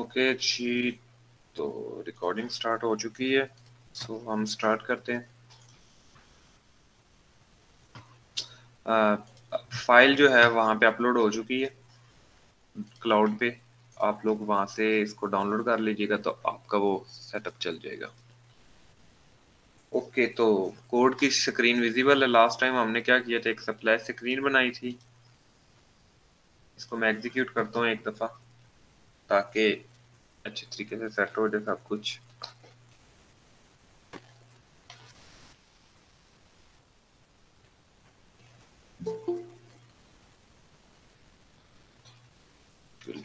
Okay जी तो recording start हो चुकी है सो so, हम स्टार्ट करते हैं। फ़ाइल जो है वहाँ पे अपलोड हो चुकी है क्लाउड पे। आप लोग वहाँ से इसको डाउनलोड कर लीजिएगा तो आपका वो सेटअप चल जाएगा। ओके तो कोड की स्क्रीन विजिबल है। लास्ट टाइम हमने क्या किया था? एक सप्लाई स्क्रीन बनाई थी। इसको मैं एग्जीक्यूट करता हूँ एक दफ़ा ताकि अच्छे तरीके से सेट हो जाए सब कुछ।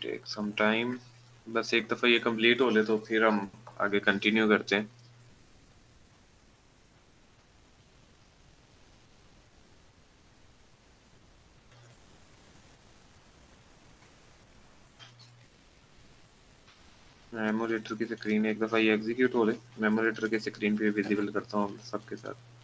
Take some time. बस एक दफ़ा ये कंप्लीट हो ले तो फिर हम आगे कंटिन्यू करते हैं। मेमोरेटर की स्क्रीन एक दफ़ा ये एग्जीक्यूट हो ले। मेमोरेटर की स्क्रीन पे विजिबल करता हूँ सबके साथ।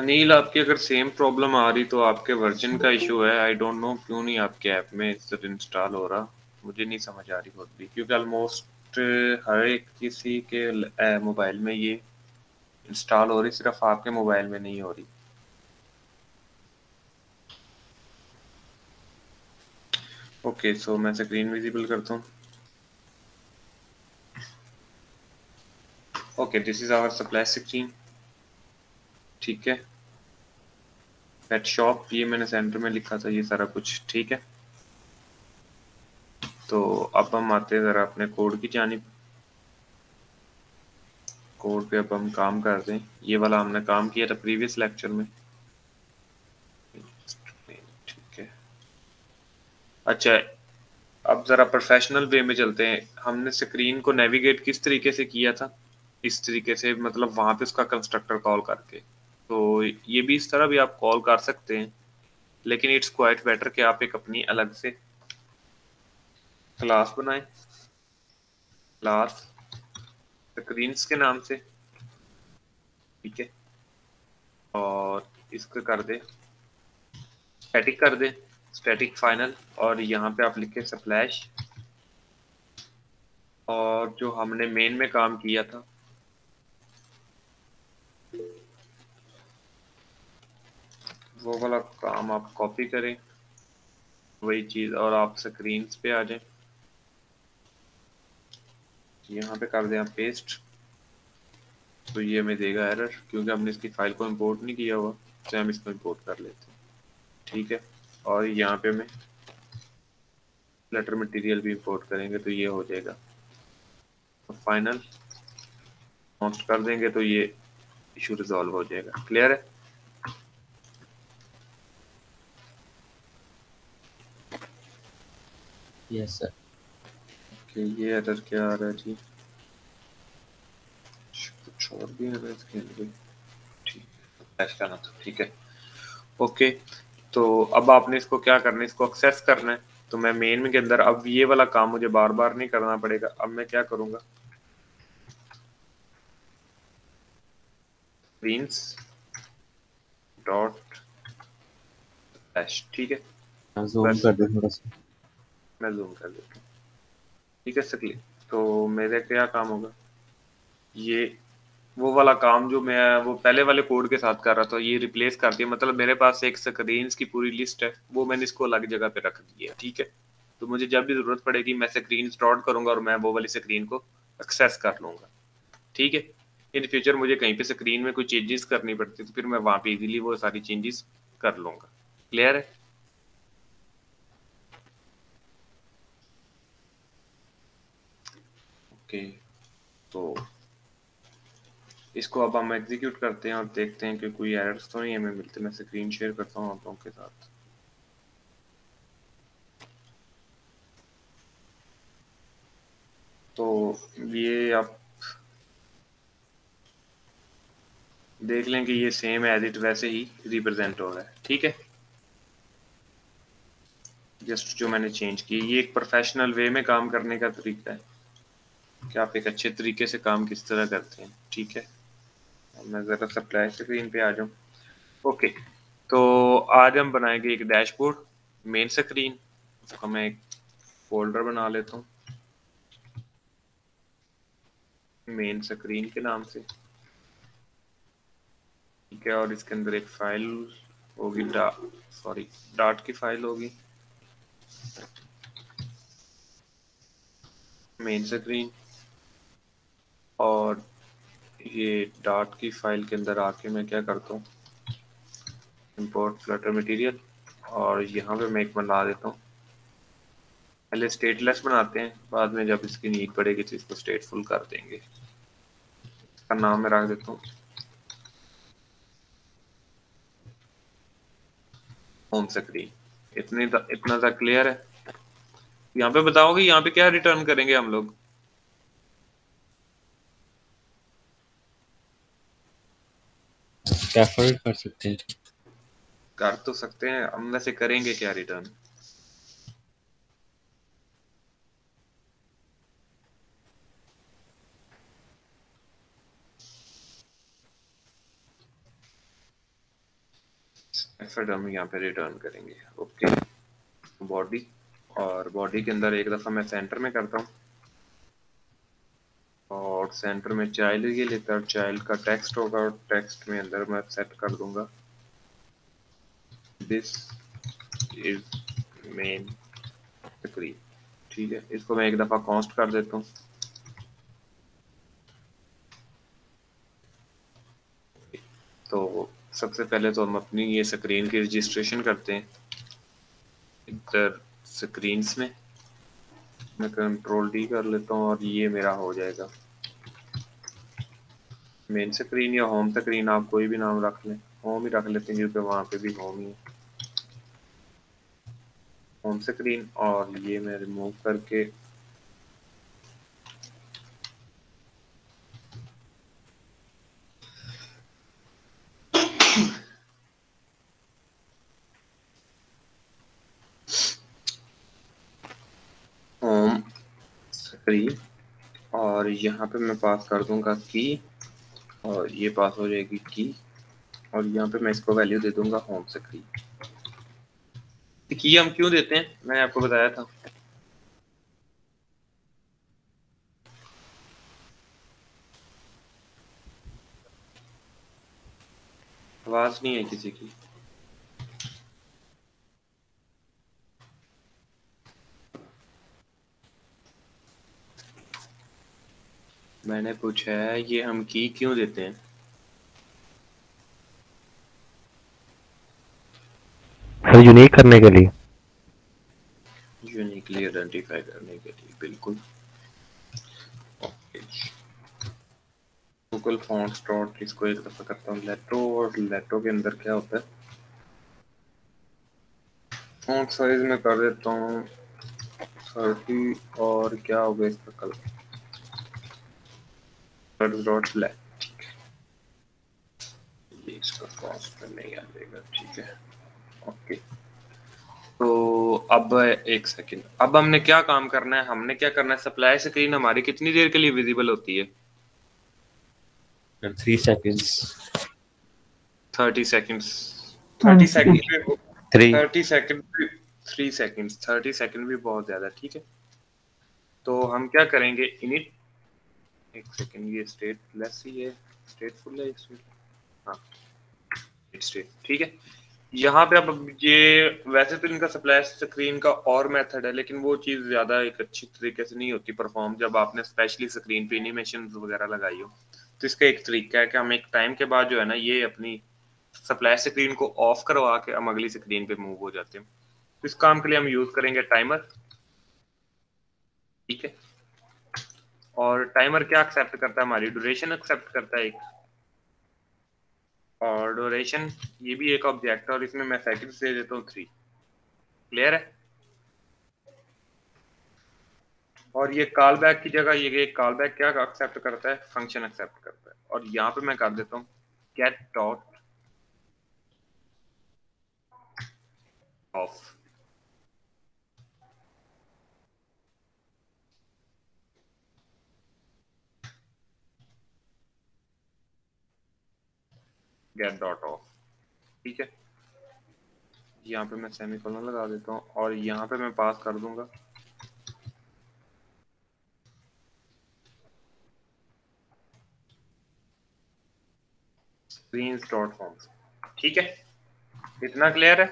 अनिल, आपकी अगर सेम प्रॉब्लम आ रही तो आपके वर्जन का इशू है। आई डोंट नो क्यों नहीं आपके ऐप में इंस्टॉल हो रहा। मुझे नहीं समझ आ रही बहुत भी, क्योंकि ऑलमोस्ट हर एक किसी के मोबाइल में ये इंस्टॉल हो रही, सिर्फ़ आपके मोबाइल में नहीं हो रही। ओके सो मैं स्क्रीन विजिबल करता हूँ। Okay this is our supply screen ठीक है? पेट शॉप ये मैंने सेंटर में लिखा था ये सारा कुछ, ठीक है? तो अब हम आते हैं ज़रा अपने कोड की जानिब। कोड पे अब हम काम कर दें ये वाला हमने काम किया था प्रीवियस लेक्चर में। ठीक है। अच्छा अब ज़रा प्रोफेशनल वे में चलते हैं। हमने स्क्रीन को नेविगेट किस तरीके से किया था? इस तरीके से मतलब वहाँ पे उसका कंस्ट्रक्टर कॉल करके। तो ये भी इस तरह भी आप कॉल कर सकते हैं। लेकिन इट्स क्वाइट बेटर कि आप एक अपनी अलग से क्लास बनाएँ। क्लास स्क्रीन्स के नाम से। ठीक है? और इसको कर दे। स्टैटिक कर दे। स्टैटिक फाइनल और यहाँ पे आप लिखे स्प्लैश और जो हमने मेन में काम किया था वो वाला काम आप कॉपी करें। वही चीज़ और आप स्क्रीन पे आ जाए। यहाँ पे कर दें आप पेस्ट तो ये हमें देगा एरर क्योंकि हमने इसकी फ़ाइल को इंपोर्ट नहीं किया हुआ तो हम इसको इंपोर्ट कर लेते हैं। ठीक है? और यहाँ पे हमें लेटर मटेरियल भी इंपोर्ट करेंगे तो ये हो जाएगा। तो फाइनल कर देंगे तो ये इशू रिजॉल्व हो जाएगा। क्लियर है? यस सर ओके ये एरर क्या आ रहा है? जी कुछ और भी है इसके अंदर ठीक। है करना तो ठीक है। ओके। तो अब आपने इसको क्या करना है? इसको एक्सेस करना है। तो मैं मेन के अंदर अब ये वाला काम मुझे बार बार नहीं करना पड़ेगा। अब मैं क्या करूँगा? प्रिंस डॉट ठीक है। जूम कर दे थोड़ा सा। मैं जूम कर देता हूँ। ठीक है, सकली? तो मेरे क्या काम होगा? ये, वो वाला काम जो मैं, वो पहले वाले कोड के साथ कर रहा था, ये रिप्लेस कर दिया। मतलब मेरे पास एक स्क्रीन की पूरी लिस्ट है, वो मैंने इसको अलग जगह पे रख दिया ठीक है? तो मुझे जब भी ज़रूरत पड़ेगी, मैं स्क्रीन स्टार्ट करूँगा और मैं वो वाली स्क्रीन को एक्सेस कर लूँगा, ठीक है? इन फ्यूचर मुझे कहीं पे स्क्रीन में कोई चेंजेस करनी पड़ती तो फिर मैं वहाँ पे इजीली वो सारी चेंजेस कर लूँगा। क्लियर है? ओके। तो इसको अब हम एग्जीक्यूट करते हैं और देखते हैं कि कोई एरर्स तो नहीं हमें मिलते, मैं स्क्रीन शेयर करता हूँ आप लोगों के साथ। तो ये आप देख लें कि ये सेम एज इट वैसे ही रिप्रेजेंट हो रहा है। ठीक है? जस्ट जो मैंने चेंज की। ये एक प्रोफेशनल वे में काम करने का तरीका है। कि आप एक अच्छे तरीके से काम किस तरह करते हैं। ठीक है? मैं ज़रा सप्लाई स्क्रीन पे आ जाऊँ। ओके तो आज हम बनाएँगे एक डैशबोर्ड मेन स्क्रीन उसको मैं एक फोल्डर बना लेता हूँ। मेन स्क्रीन के नाम से। ठीक है, और इसके अंदर एक फ़ाइल होगी डा सॉरी डाट की फ़ाइल होगी। मेन स्क्रीन और ये डाट की फ़ाइल के अंदर आके मैं क्या करता हूँ? इंपोर्ट फ्लटर मटेरियल और यहाँ पे मैं एक बना देता हूँ। पहले स्टेटलेस बनाते हैं, बाद में जब इसकी नीड पड़ेगी तो इसको स्टेटफुल कर देंगे। इसका नाम मैं रख देता हूँ। होम स्क्रीन इतनी इतना सा क्लियर है। यहाँ पे बताओगे यहाँ पे क्या रिटर्न करेंगे हम लोग? क्या कर सकते हैं। कर तो सकते हैं, हम वैसे करेंगे क्या रिटर्न फिर हम यहाँ पे रिटर्न करेंगे। ओके बॉडी और बॉडी के अंदर एक दफ़ा मैं सेंटर में करता हूँ। और सेंटर में चाइल्ड ये लेता हूँ चाइल्ड का टेक्स्ट होगा और टेक्स्ट में अंदर मैं सेट कर दूँगा। दिस इज़ मेन स्क्रीन ठीक है, इसको मैं एक दफ़ा कॉन्स्ट कर देता हूँ। तो सबसे पहले तो हम अपनी ये स्क्रीन की रजिस्ट्रेशन करते हैं। इधर स्क्रीन्स में। मैं कंट्रोल डी कर लेता हूँ और ये मेरा हो जाएगा। मेन स्क्रीन या होम स्क्रीन आप कोई भी नाम रख लें। होम ही रख लेते हैं, क्योंकि वहाँ पे भी होम ही है। होम स्क्रीन और ये मैं रिमूव करके स्क्रीन और यहाँ पे मैं पास कर दूँगा की और ये पास हो जाएगी की और यहाँ पे मैं इसको वैल्यू दे दूँगा होम स्क्रीन की हम क्यों देते हैं? मैंने आपको बताया था। आवाज़ नहीं है किसी की। मैंने पूछा है ये हम की क्यों देते हैं? सर यूनिक करने के लिए। यूनिकली आइडेंटिफाई करने के लिए बिल्कुल। गूगल फॉन्ट डॉट इसको एक दफ़ा करता हूँ। लेटो और लेटो के अंदर क्या होता है? फॉन्ट साइज़ में कर देता हूँ। थर्टी और क्या होगा इसका कलर डॉट ब्लैक ये इसका कॉस्ट नहीं आ जाएगा ठीक है ओके तो अब एक सेकंड अब हमने क्या काम करना है? हमने क्या करना है? सप्लाई स्क्रीन हमारी कितनी देर के लिए विजिबल होती है? Three seconds thirty seconds thirty second three thirty second three seconds thirty second भी बहुत ज़्यादा ठीक है? तो हम क्या करेंगे? इनिट एक सेकंड ये स्टेट लेस ही है स्टेट फुल है हाँ स्टेट ठीक है। यहाँ पे अब ये, वैसे तो इनका सप्लाई स्क्रीन का और मेथड है, लेकिन वो चीज़ ज़्यादा एक अच्छी तरीके से नहीं होती परफॉर्म जब आपने स्पेशली स्क्रीन पे एनिमेशन वगैरह लगाई हो। तो इसका एक तरीका है कि हम एक टाइम के बाद जो है ना, ये अपनी सप्लाई स्क्रीन को ऑफ़ करवा के हम अगली स्क्रीन पे मूव हो जाते हैं। तो इस काम के लिए हम यूज़ करेंगे टाइमर ठीक है? और टाइमर क्या एक्सेप्ट करता है हमारी? ड्यूरेशन एक्सेप्ट करता है एक। और ड्यूरेशन ये भी एक ऑब्जेक्ट है और इसमें मैं सेकंड दे देता हूँ थ्री क्लियर है? और ये कॉल बैक की जगह ये कॉल बैक क्या एक्सेप्ट करता है? फ़ंक्शन एक्सेप्ट करता है। और यहाँ पे मैं कर देता हूँ। Get dot off get dot off ठीक है? यहाँ पे मैं सेमीकोलन लगा देता हूँ और यहाँ पे मैं पास कर दूँगा। स्क्रीन डॉट फॉर्म ठीक है? इतना क्लियर है?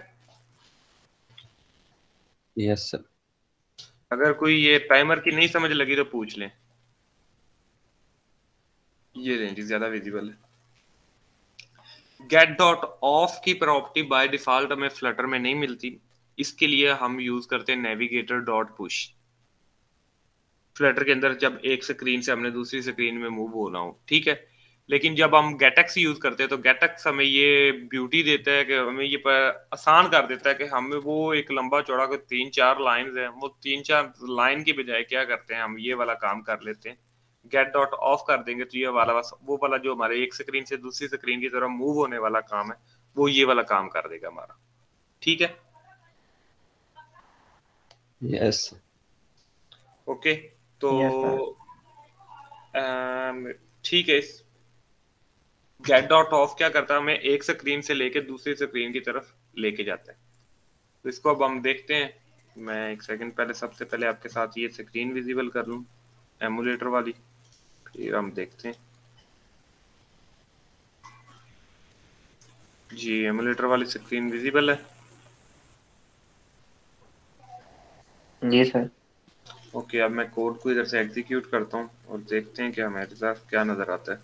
यस सर अगर कोई ये टाइमर की नहीं समझ लगी तो पूछ लें। ये रेंज ज़्यादा विजिबल है। गेट डॉट ऑफ़ की प्रॉपर्टी बाय डिफ़ॉल्ट हमें फ्लटर में नहीं मिलती। इसके लिए हम यूज़ करते हैं नेविगेटर डॉट पुश फ्लटर के अंदर जब एक स्क्रीन से हमने दूसरी स्क्रीन में मूव होना हो, ठीक है? लेकिन जब हम गेटेक्स यूज़ करते हैं तो गेटेक्स हमें ये ब्यूटी देता है कि हमें ये आसान कर देता है कि हमें वो एक लंबा चौड़ा को तीन चार लाइन है, वो तीन चार लाइन की बजाय क्या करते हैं, हम ये वाला काम कर लेते हैं। गेट डॉट ऑफ़ कर देंगे तो ये वाला वो वाला जो हमारे एक स्क्रीन से दूसरी स्क्रीन की तरफ़ मूव होने वाला काम है वो ये वाला काम कर देगा हमारा। ठीक है? यस ओके तो ठीक है गेट डॉट ऑफ़ क्या करता है? हमें एक स्क्रीन से लेके दूसरी स्क्रीन की तरफ़ लेके जाता है। तो इसको अब हम देखते हैं। मैं एक सेकंड पहले सबसे पहले आपके साथ ये स्क्रीन विजिबल कर लूँ एमुलेटर वाली। फिर हम देखते हैं। जी एमुलेटर वाली स्क्रीन विजिबल है? जी सर ओके अब मैं कोड को इधर से एग्जीक्यूट करता हूँ और देखते हैं कि हमारे साथ क्या नज़र आता है।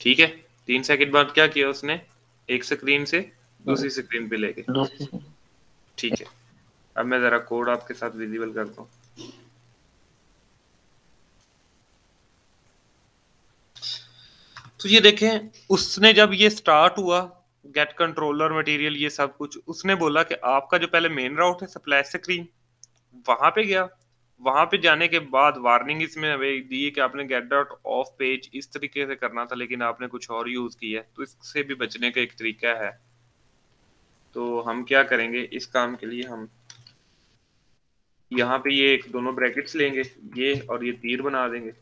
ठीक है तीन सेकंड बाद क्या किया उसने? एक स्क्रीन से दूसरी स्क्रीन पे लेके। ठीक है। अब मैं जरा कोड आपके साथ विजिबल करता हूँ। तो ये देखें, उसने जब ये स्टार्ट हुआ गेट कंट्रोलर मटेरियल ये सब कुछ, उसने बोला कि आपका जो पहले मेन राउट है सप्लाई स्क्रीन वहाँ पे गया। वहाँ पे जाने के बाद वार्निंग इसमें दी कि आपने गेट डॉट ऑफ़ पेज इस तरीके से करना था, लेकिन आपने कुछ और यूज़ किया तो इससे भी बचने का एक तरीका है। तो हम क्या करेंगे, इस काम के लिए हम यहाँ पे ये एक दोनों ब्रैकेट्स लेंगे, ये और ये तीर बना देंगे।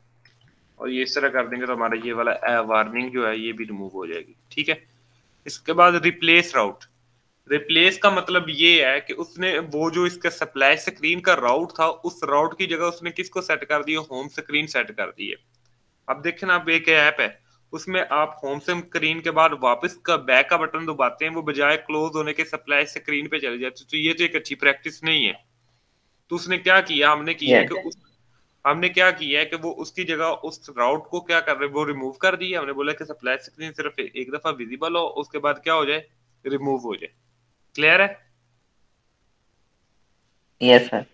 और ये इस तरह कर देंगे तो हमारा ये वाला वार्निंग जो है, ये भी रिमूव हो जाएगी। ठीक है? इसके बाद रिप्लेस राउट रिप्लेस का मतलब ये है कि उसने वो जो इसका सप्लाई स्क्रीन का राउट था, उस राउट की जगह उसने किसको सेट कर दिया? होम स्क्रीन सेट कर दी है। अब देखें आप एक ऐप है, उसमें आप होम स्क्रीन के बाद वापस का बैक का बटन दबाते हैं, वो बजाय क्लोज होने के सप्लाई स्क्रीन पे चले जाते तो ये तो एक अच्छी प्रैक्टिस नहीं है। तो उसने क्या किया? हमने किया कि उस हमने क्या किया है कि वो उसकी जगह उस राउट को क्या कर रहे वो रिमूव कर दिया। हमने बोला कि सप्लाई स्क्रीन सिर्फ़ एक दफ़ा विजिबल हो उसके बाद क्या हो जाए? रिमूव हो जाए। क्लियर है? यस सर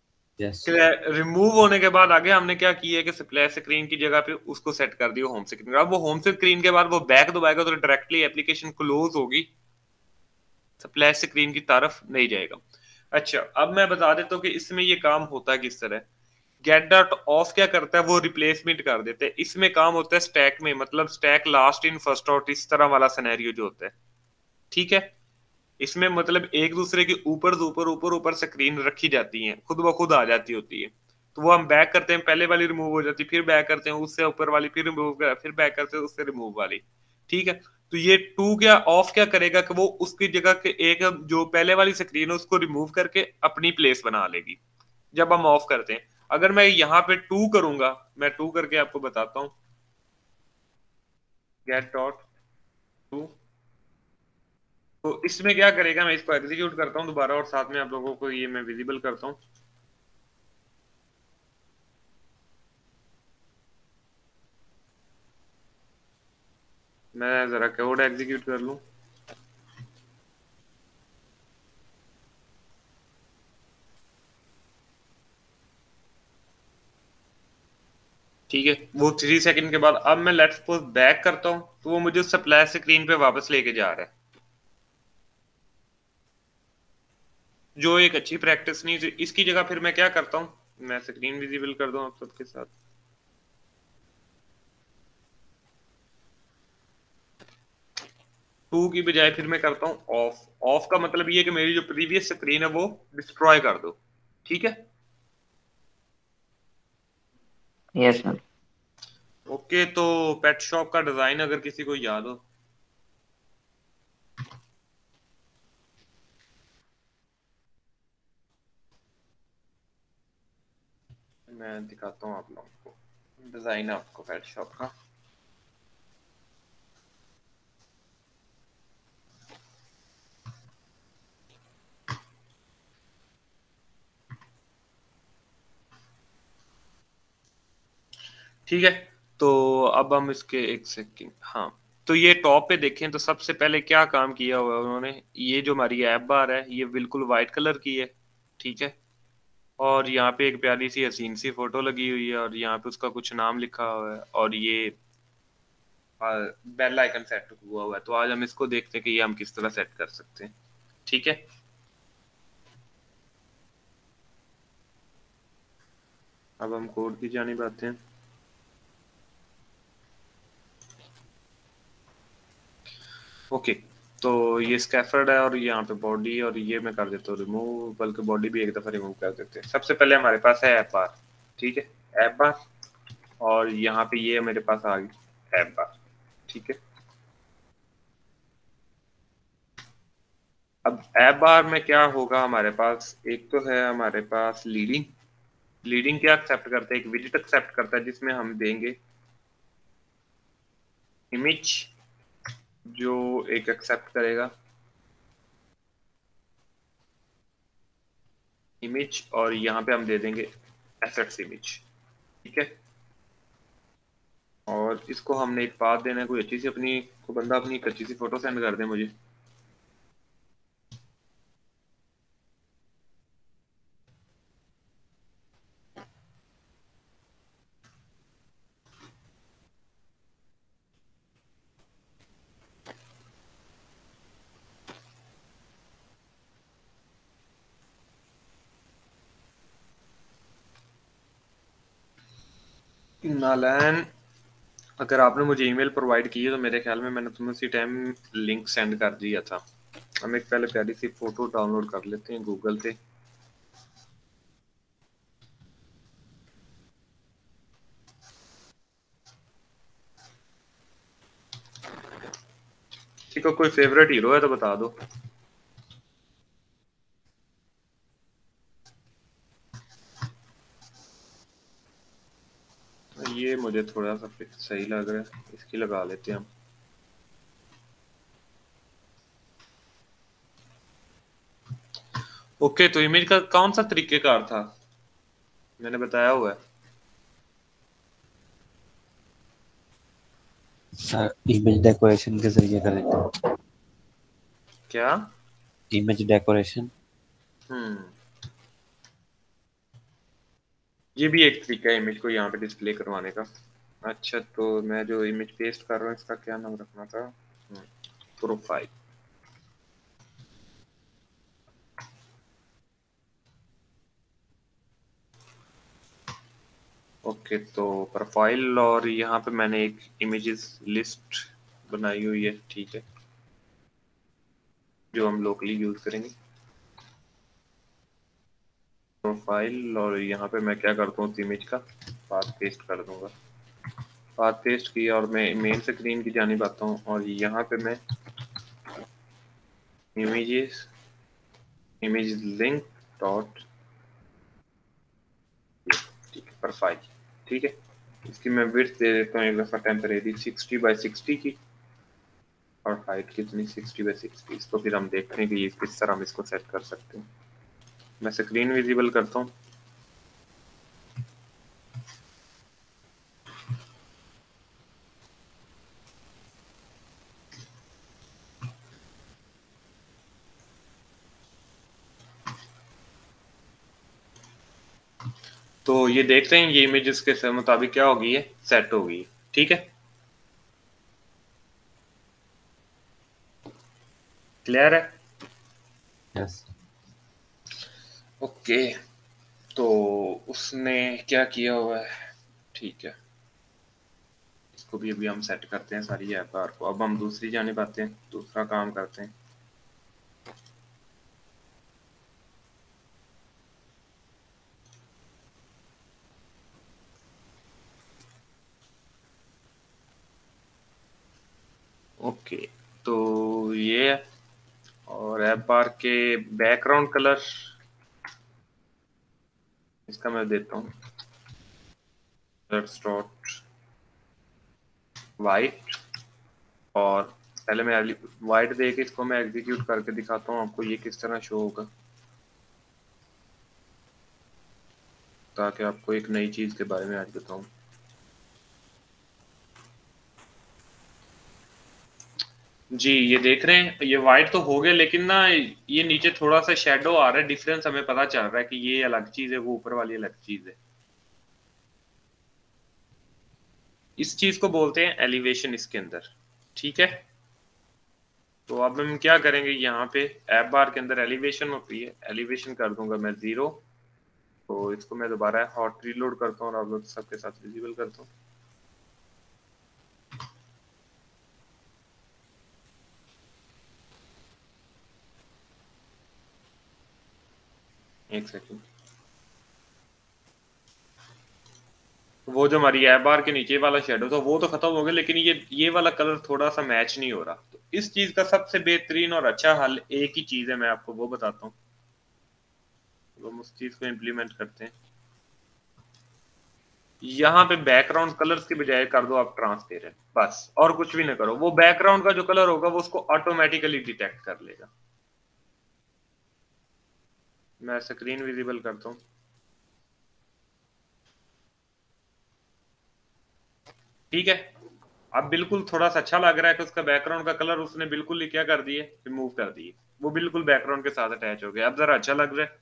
यस रिमूव होने के बाद आगे हमने क्या किया है कि सप्लाई स्क्रीन की जगह पे उसको सेट कर दिया होम स्क्रीन अब वो होम स्क्रीन के बाद वो बैक दबाएगा तो डायरेक्टली एप्लीकेशन क्लोज होगी। सप्लाई स्क्रीन की तरफ़ नहीं जाएगा। अच्छा अब मैं बता देता हूँ कि इसमें ये काम होता किस तरह? गेट डॉट ऑफ़ क्या करता है? वो रिप्लेसमेंट कर देते हैं। इसमें काम होता है स्टैक में मतलब stack last in first out इस तरह वाला सिनेरियो जो होता है। ठीक है? इसमें मतलब एक दूसरे के ऊपर ऊपर ऊपर ऊपर स्क्रीन रखी जाती है। खुद ब खुद आ जाती होती है। तो वो हम बैक करते हैं, पहले वाली रिमूव हो जाती है फिर बैक करते हैं, उससे ऊपर वाली, फिर रिमूव फिर बैक करते हैं, उससे रिमूव वाली। ठीक है? तो ये टू क्या ऑफ़ क्या करेगा कि वो उसकी जगह के एक जो पहले वाली स्क्रीन है, उसको रिमूव करके अपनी प्लेस बना लेगी। जब हम ऑफ़ करते हैं। अगर मैं यहाँ पे टू करूँगा, मैं टू करके आपको बताता हूँ। गेट डॉट टू तो इसमें क्या करेगा, मैं इसको एग्जीक्यूट करता हूँ दोबारा और साथ में आप लोगों को ये मैं विजिबल करता हूँ। मैं जरा कोड एग्जीक्यूट कर लूँ। ठीक है, वो थ्री सेकंड के बाद अब मैं लेट्स सपोज़ बैक करता हूँ तो वो मुझे सप्लाई स्क्रीन पे वापस लेके जा रहा है। जो एक अच्छी प्रैक्टिस नहीं इसकी जगह फिर मैं क्या करता हूँ? मैं स्क्रीन विजिबल कर दूँ आप सबके साथ। टू की बजाय फिर मैं करता हूँ ऑफ़ ऑफ़ का मतलब ये कि मेरी जो प्रीवियस स्क्रीन है वो डिस्ट्रॉय कर दो। ठीक है? यस सर ओके तो पेट शॉप का डिज़ाइन अगर किसी को याद हो। मैं दिखाता हूँ आप लोगों को डिज़ाइन आपको पेट शॉप का। ठीक है? तो अब हम इसके एक सेकेंड हाँ। तो ये टॉप पे देखें तो सबसे पहले क्या काम किया हुआ है उन्होंने? ये जो हमारी ऐप बार है, ये बिल्कुल वाइट कलर की है, ठीक है? और यहाँ पे एक प्यारी सी हसीन सी फ़ोटो लगी हुई है और यहाँ पे उसका कुछ नाम लिखा हुआ है और ये बेल आइकन सेट हुआ हुआ है। तो आज हम इसको देखते हैं कि ये हम किस तरह सेट कर सकते हैं, ठीक है? अब हम कोड की जानी आते हैं ओके तो ये स्कैफर्ड है और यहाँ पे बॉडी और ये मैं कर देता हूँ रिमूव बल्कि बॉडी भी एक दफ़ा रिमूव कर देते हैं। सबसे पहले हमारे पास है ऐप बार ठीक है? ऐप बार और यहाँ पे ये मेरे पास आ गई ऐप बार ठीक है? अब ऐप बार में क्या होगा? हमारे पास एक तो है, हमारे पास लीडिंग लीडिंग क्या एक्सेप्ट करता है? एक विज़िट एक्सेप्ट करता है जिसमें हम देंगे इमेज जो एक एक्सेप्ट करेगा। इमेज और यहाँ पे हम दे देंगे एसेट्स इमेज ठीक है? और इसको हमने एक पाथ देना है, कोई अच्छी सी अपनी को बंदा अपनी एक अच्छी सी फ़ोटो सेंड कर दे मुझे। नालैन, अगर आपने मुझे ईमेल प्रोवाइड की है तो मेरे ख्याल में मैंने तुम्हें उसी टाइम लिंक सेंड कर दिया था। हम एक पहले प्यारी सी फ़ोटो डाउनलोड कर लेते हैं गूगल से। ठीक है कोई फेवरेट हीरो है तो बता दो। ये मुझे थोड़ा सा सही लग रहा है इसकी लगा लेते हैं हम। ओके तो इमेज का कौन सा तरीकेकार था? मैंने बताया हुआ है। इमेज डेकोरेशन के ज़रिए कर देते हैं। क्या? Image decoration hmm. ये भी एक तरीका है इमेज को यहाँ पे डिस्प्ले करवाने का। अच्छा तो मैं जो इमेज पेस्ट कर रहा हूँ इसका क्या नाम रखना था? प्रोफ़ाइल हम्म, ओके तो प्रोफ़ाइल और यहाँ पे मैंने एक इमेजेस लिस्ट बनाई हुई है ठीक है जो हम लोकली यूज़ करेंगे। प्रोफ़ाइल और यहाँ पे मैं क्या करता हूँ इमेज का पाथ पेस्ट कर दूँगा। पाथ पेस्ट की और मैं मेन स्क्रीन की जानी आता हूँ और यहाँ पे मैं इमेजेस इमेज लिंक डॉट ठीक है प्रोफ़ाइल ठीक है? इसकी मैं विड्थ दे देता हूँ एक दफ़ा टेम्परेरी सिक्सटी बाई सिक्सटी की और हाइट कितनी? सिक्सटी बाई सिक्सटी इसको फिर हम देखते हैं कि किस तरह हम इसको सेट कर सकते हैं। मैं स्क्रीन विजिबल करता हूँ। तो ये देख रहे हैं, ये इमेज के मुताबिक क्या होगी है सेट होगी, ठीक है? क्लियर है? यस ओके तो उसने क्या किया हुआ है? ठीक है। इसको भी अभी हम सेट करते हैं सारी ऐप बार को। अब हम दूसरी जाने पाते हैं, दूसरा काम करते हैं। ओके तो ये और ऐप बार के बैकग्राउंड कलर इसका मैं देता हूँ वाइट और पहले मैं वाइट दे के इसको मैं एग्जीक्यूट करके दिखाता हूँ आपको ये किस तरह शो होगा ताकि आपको एक नई चीज़ के बारे में आज बताऊँ जी, ये देख रहे हैं, ये वाइट तो हो गया, लेकिन ना ये नीचे थोड़ा सा शेडो आ रहा है डिफरेंस हमें पता चल रहा है कि ये अलग चीज़ है, वो ऊपर वाली अलग चीज़ है। इस चीज़ को बोलते हैं एलिवेशन इसके अंदर, ठीक है? तो अब हम क्या करेंगे, यहाँ पे ऐप बार के अंदर एलिवेशन होती है एलिवेशन कर दूँगा मैं ज़ीरो तो इसको मैं दोबारा हॉट रीलोड करता हूँ और आप लोग सबके साथ विजिबल करता हूँ। एक सेकंड वो जो हमारी ऐप बार के नीचे वाला शेडो था, वो तो खत्म हो गया, लेकिन ये ये वाला कलर थोड़ा सा मैच नहीं हो रहा। तो इस चीज़ का सबसे बेहतरीन और अच्छा हल एक ही चीज़ है, मैं आपको वो बताता हूँ। तो हम उस चीज़ को इम्प्लीमेंट करते हैं। यहाँ पे बैकग्राउंड कलर्स के बजाय कर दो, आप ट्रांसपेरेंट बस, और कुछ भी ना करो। वो बैकग्राउंड का जो कलर होगा, वो उसको ऑटोमेटिकली डिटेक्ट कर लेगा। मैं स्क्रीन विजिबल करता हूँ। ठीक है? अब बिल्कुल थोड़ा सा अच्छा लग रहा है कि उसका बैकग्राउंड का कलर उसने बिल्कुल ही क्या कर दिए रिमूव कर दिए। वो बिल्कुल बैकग्राउंड के साथ अटैच हो गया। अब जरा अच्छा लग रहा है।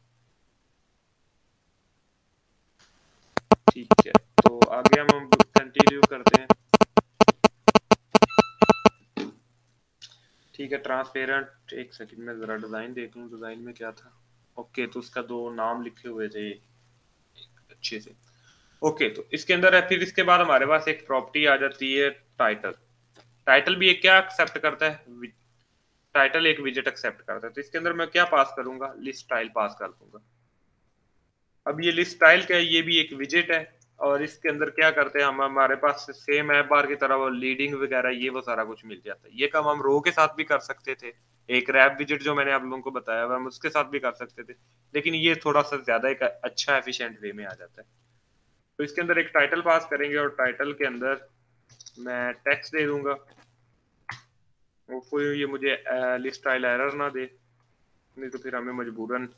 ठीक है तो आगे हम कंटिन्यू करते हैं। ठीक है ट्रांसपेरेंट एक सेकंड में जरा डिज़ाइन देख लूँ डिज़ाइन में क्या था? ओके तो उसका दो नाम लिखे हुए थे अच्छे से। ओके तो इसके अंदर है, फिर इसके बाद हमारे पास एक प्रॉपर्टी आ जाती है टाइटल टाइटल भी एक क्या एक्सेप्ट करता है? टाइटल एक विज़िट एक्सेप्ट करता है। तो इसके अंदर मैं क्या पास करूँगा? लिस्ट स्टाइल पास कर दूँगा। अब ये लिस्ट स्टाइल क्या है? ये भी एक विज़िट है, और इसके अंदर क्या करते हैं हम? हमारे पास सेम ऐप बार की तरह वो लीडिंग वगैरह, ये वो सारा कुछ मिल जाता है। ये काम हम रो के साथ भी कर सकते थे। एक रैप विज़िट जो मैंने आप लोगों को बताया हम उसके साथ भी कर सकते थे। लेकिन ये थोड़ा सा ज़्यादा एक अच्छा एफिशिएंट वे में आ जाता है। तो इसके अंदर एक टाइटल पास करेंगे और टाइटल के अंदर मैं टेक्स्ट दे दूँगा। कोई ये मुझे लिस्ट स्टाइल एरर ना दे। नहीं तो फिर हमें मजबूरन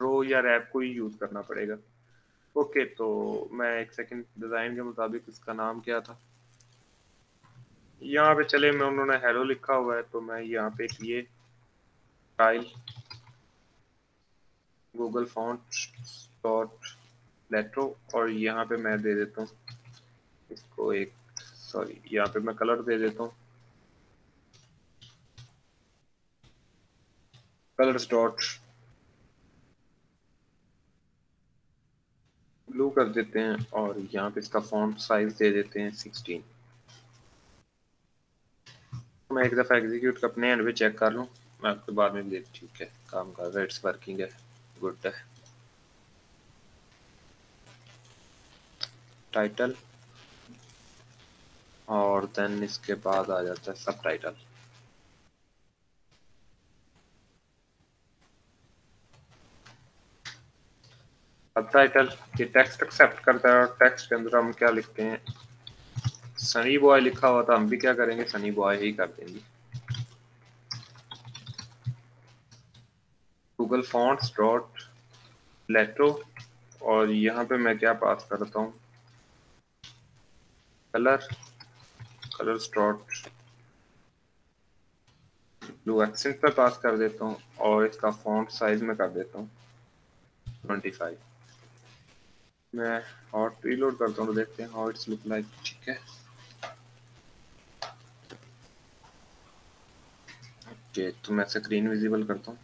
रो या रैप को ही यूज़ करना पड़ेगा। ओके तो मैं एक सेकंड डिज़ाइन के मुताबिक इसका नाम क्या था? यहाँ पे चले, मैं उन्होंने हेलो लिखा हुआ है तो मैं यहाँ पे ये file Google font dot lato और यहाँ पे मैं दे देता हूँ इसको एक सॉरी यहाँ पे मैं कलर दे देता हूँ। कलर्स डॉट ब्लू कर देते हैं और यहाँ पे इसका फॉन्ट साइज़ दे देते हैं सिक्सटीन मैं एक दफ़ा एग्जीक्यूट अपने एंड पे चेक कर लूँ। मैं आपके बाद में भी ठीक है, काम कर रहा है इट्स वर्किंग है गुड है। टाइटल और देन इसके बाद आ जाता है सब टाइटल सब टाइटल ये टेक्स्ट एक्सेप्ट करता है और टेक्स्ट के अंदर हम क्या लिखते हैं? सनी बॉय लिखा हुआ था, हम भी क्या करेंगे? सनी बॉय ही कर देंगे। गूगल फॉन्ट्स डॉट लेट्रो और यहाँ पे मैं क्या पास करता हूँ? Colour colour dot blue accent पे पास कर देता हूँ, और इसका फॉन्ट साइज़ में कर देता हूँ 25 मैं हॉट रीलोड करता हूँ तो देखते हैं हाउ इट्स लुक लाइक ठीक है? ओके तो मैं स्क्रीन विजिबल करता हूँ।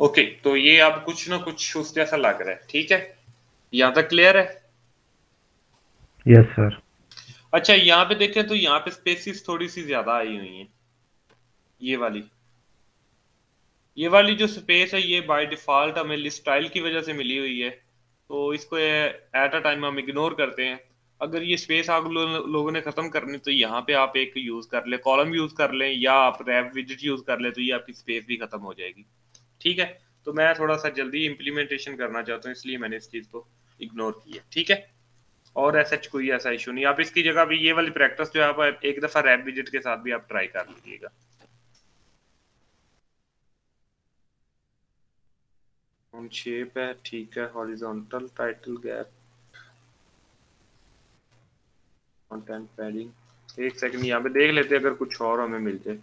ओके okay, तो ये अब कुछ ना कुछ उस जैसा लग रहा है ठीक है? यहाँ तक क्लियर है? यस yes, सर अच्छा यहाँ पे देखें तो यहाँ पे स्पेसिस थोड़ी सी ज़्यादा आई हुई है। ये वाली। ये वाली जो स्पेस है ये बाय डिफ़ॉल्ट हमें लिस्ट स्टाइल की वजह से मिली हुई है। तो इसको एट अ टाइम हम इग्नोर करते हैं। अगर ये स्पेस आप लो, लोगों ने खत्म करनी तो यहाँ पे आप एक यूज़ कर ले कॉलम यूज़ कर लें या आप रैप विज़िट यूज़ कर ले तो ये आपकी स्पेस भी खत्म हो जाएगी। ठीक है? तो मैं थोड़ा सा जल्दी इम्प्लीमेंटेशन करना चाहता हूँ इसलिए मैंने इस चीज़ को इग्नोर किया। ठीक है? और ऐसा कोई ऐसा इशू नहीं। आप इसकी जगह भी ये वाली प्रैक्टिस जो है आप एक दफ़ा रैप विज़िट के साथ भी आप ट्राई कर लीजिएगा। शेप है, ठीक है horizontal title gap content padding एक सेकंड यहाँ पे देख लेते हैं अगर कुछ और हमें मिल जाए।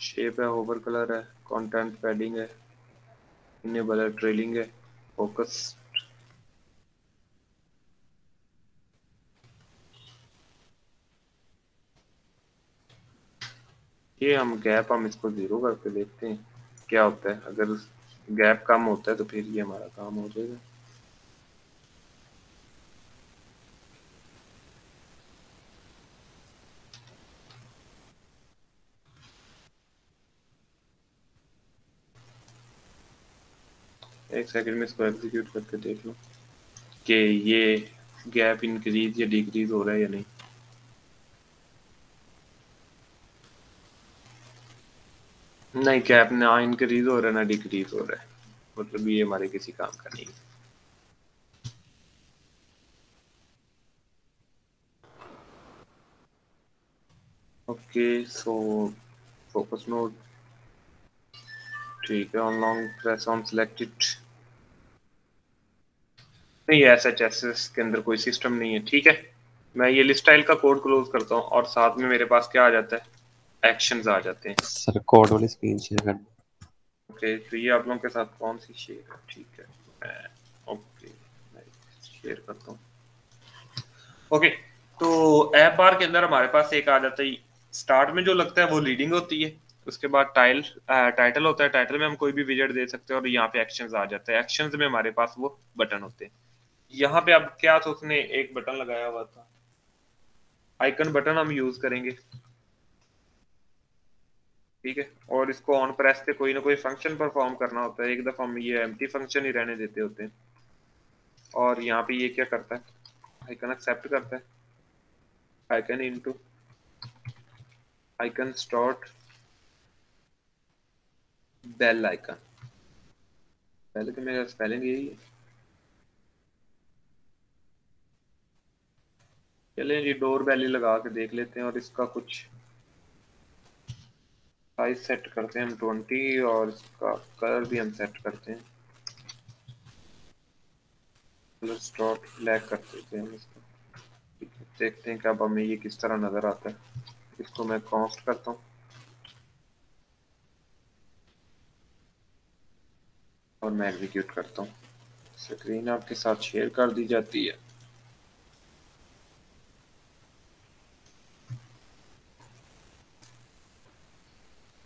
शेप है ओवर कलर है कंटेंट पैडिंग है इनेबल है ट्रेलिंग है फोकस ये हम गैप हम इसको ज़ीरो करके देखते हैं, क्या होता है? अगर गैप कम होता है तो फिर ये हमारा काम हो जाएगा। एक सेकंड में इसको एग्जीक्यूट करके देख लो कि ये गैप इंक्रीज या डिक्रीज हो रहा है या नहीं। नहीं कैप ना इंक्रीज हो रहा है ना डिक्रीज हो रहा। है मतलब ये हमारे किसी काम का नहीं है। ओके सो फोकस नोड ठीक है on long press on selected नहीं एस एच एस एस के अंदर कोई सिस्टम नहीं है, ठीक है? मैं ये लिस्ट स्टाइल का कोड क्लोज करता हूँ और साथ में मेरे पास क्या आ जाता है? एक्शंस आ जाते हैं। सर कोड वाली स्क्रीन शेयर करना। ओके तो ये आप लोगों के साथ कौन सी शेयर है? ठीक है। मैं ओके मैं शेयर करता हूँ। ओके तो ऐप बार के अंदर हमारे पास एक आ जाता है। स्टार्ट में जो लगता है वो लीडिंग होती है। उसके बाद टाइल टाइटल होता है। टाइटल में हम कोई भी विजेट दे सकते हैं और यहाँ पे एक्शंस आ जाते हैं। एक्शंस में हमारे पास वो बटन होते हैं। यहाँ पे अब क्या तो उसने एक बटन लगाया हुआ था। आइकन बटन हम यूज़ करेंगे। ठीक है? और इसको ऑन प्रेस पे कोई ना कोई फ़ंक्शन परफॉर्म करना होता है। एक दफ़ा हम ये एम्प्टी फ़ंक्शन ही रहने देते होते हैं। और यहाँ पे ये क्या करता है? आइकन एक्सेप्ट करता है। Icon into icon start bell icon पहले तो मेरा स्पेलिंग यही है। चलें जी, डोर बेल लगा के देख लेते हैं और इसका कुछ साइज़ सेट करते हैं हम ट्वेंटी और इसका कलर भी हम सेट करते हैं। कलर स्टॉक ब्लैक कर देते हैं हम इसको। देखते हैं कि अब हमें ये किस तरह नज़र आता है। इसको मैं कॉस्ट करता हूँ। और मैं एग्जीक्यूट करता हूँ। स्क्रीन आपके साथ शेयर कर दी जाती है।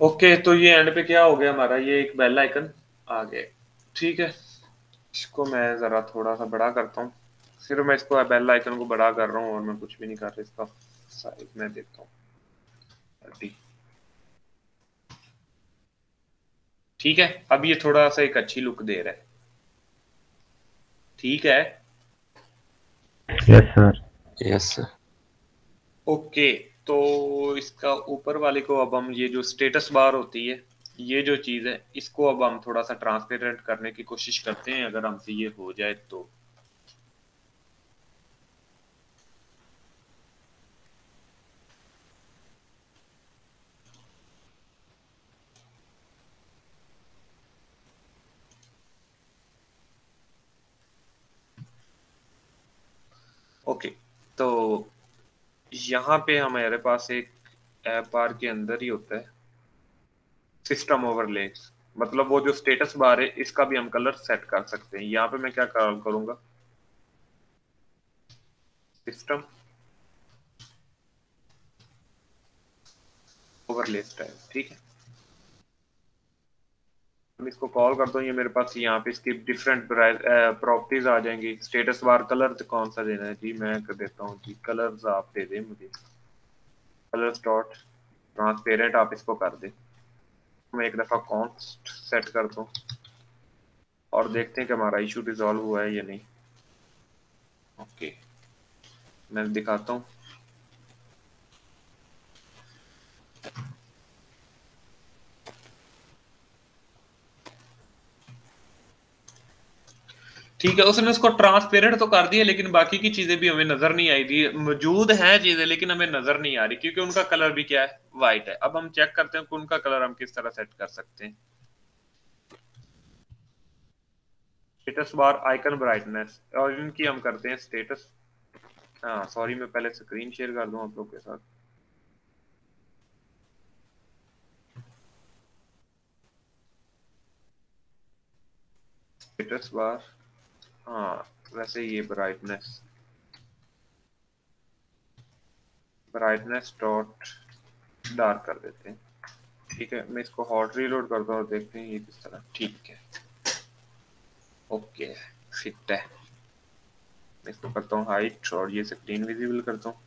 ओके तो ये एंड पे क्या हो गया हमारा? ये एक बेल आइकन आ गया। ठीक है। इसको मैं ज़रा थोड़ा सा बड़ा करता हूँ। सिर्फ़ मैं इसको बेल आइकन को बड़ा कर रहा हूँ और मैं कुछ भी नहीं कर रहा इसका। साइज़ मैं देखता हूँ। ठीक है। अब ये थोड़ा सा एक अच्छी लुक दे रहा है। ठीक है। Yes sir yes sir okay तो इसका ऊपर वाले को अब हम ये जो स्टेटस बार होती है ये जो चीज़ है इसको अब हम थोड़ा सा ट्रांसपेरेंट करने की कोशिश करते हैं अगर हमसे ये हो जाए तो। ओके okay, तो यहाँ पे हमारे पास एक ऐप बार के अंदर ही होता है। सिस्टम ओवरले मतलब वो जो स्टेटस बार है, इसका भी हम कलर सेट कर सकते हैं। यहाँ पे मैं क्या करूँगा? सिस्टम ओवरले स्टाइल ठीक है? हम इसको कॉल करता हूँ ये मेरे पास यहाँ पे इसकी डिफरेंट प्रॉपर्टीज़ आ जाएँगी। स्टेटस बार कलर कौन सा देना है? जी, मैं कर देता हूँ जी। कलर्स आप दे दें मुझे। कलर्स डॉट ट्रांसपेरेंट आप इसको कर दें। मैं एक दफ़ा कॉन्स्ट सेट कर दूँ। और देखते हैं कि हमारा इशू रिजॉल्व हुआ है या नहीं। ओके मैं दिखाता हूँ। ठीक है, उसने उसको ट्रांसपेरेंट तो कर दिया, लेकिन बाकी की चीज़ें भी हमें नज़र नहीं आई थी। मौजूद हैं चीज़ें, लेकिन हमें नज़र नहीं आ रही, क्योंकि उनका कलर भी क्या है? वाइट है। अब हम चेक करते हैं कि उनका कलर हम किस तरह सेट कर सकते हैं। स्टेटस बार आइकन ब्राइटनेस और इनकी हम करते हैं स्टेटस हाँ सॉरी मैं पहले स्क्रीन शेयर कर दूँ आप लोग के साथ। स्टेटस बार हाँ वैसे ये ब्राइटनेस ब्राइटनेस डॉट डार्क कर देते हैं। ठीक है, मैं इसको हॉट रीलोड करता हूँ देखते हैं ये किस तरह। ठीक है। ओके फिट है। मैं इसको करता हूँ हाइट और ये स्क्रीन विजिबल करता हूँ।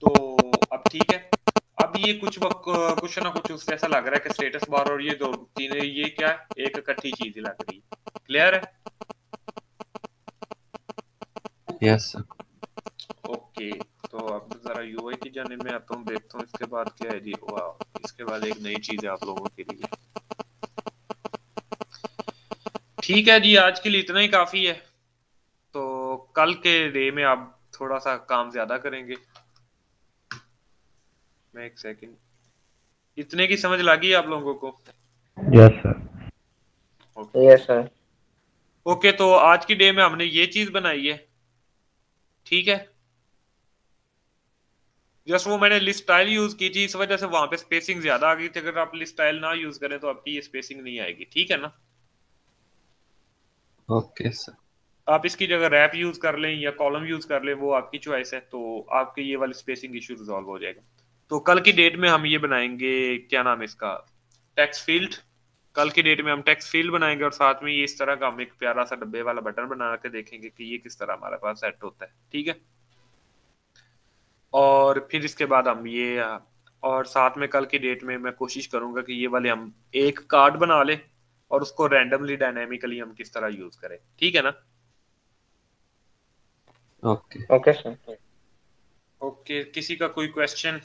तो अब ठीक है। ये कुछ कुछ ना कुछ उससे ऐसा लग रहा है कि स्टेटस बार और ये दो तीन ये क्या एक इकट्ठी चीज़ लग रही है। क्लियर है? यस ओके तो अब जरा यूआई की जाने में आता हूँ देखता हूँ इसके बाद क्या है जी वाह इसके बाद एक नई चीज़ है आप लोगों के लिए। ठीक है जी आज के लिए इतना ही काफ़ी है। तो कल के डे में आप थोड़ा सा काम ज़्यादा करेंगे। मैं एक सेकंड इतने की समझ लगी आप लोगों को? Yes sir yes sir okay तो आज की डे में हमने ये चीज़ बनाई है। ठीक है? जस्ट वो मैंने लिस्ट स्टाइल यूज़ की थी इस वजह से वहाँ पे स्पेसिंग ज़्यादा आ गई थी। अगर आप लिस्ट स्टाइल ना यूज़ करें तो आपकी ये स्पेसिंग नहीं आएगी। ठीक है ना? ओके सर आप इसकी जगह रैप यूज़ कर लें या कॉलम यूज़ कर लें वो आपकी चॉइस है तो आपके ये वाली स्पेसिंग इशू रिजॉल्व हो जाएगा। तो कल की डेट में हम ये बनाएँगे क्या नाम है इसका? टेक्स फ़ील्ड कल की डेट में हम टेक्स फ़ील्ड बनाएँगे और साथ में ये इस तरह का हम एक प्यारा सा डब्बे वाला बटन बना के देखेंगे कि ये किस तरह हमारे पास सेट होता है ठीक है? और फिर इसके बाद हम ये और साथ में कल की डेट में मैं कोशिश करूँगा कि ये वाले हम एक कार्ड बना ले और उसको रैंडमली डायनेमिकली हम किस तरह यूज़ करें ठीक है ना? ओके ओके सर ओके किसी का कोई क्वेश्चन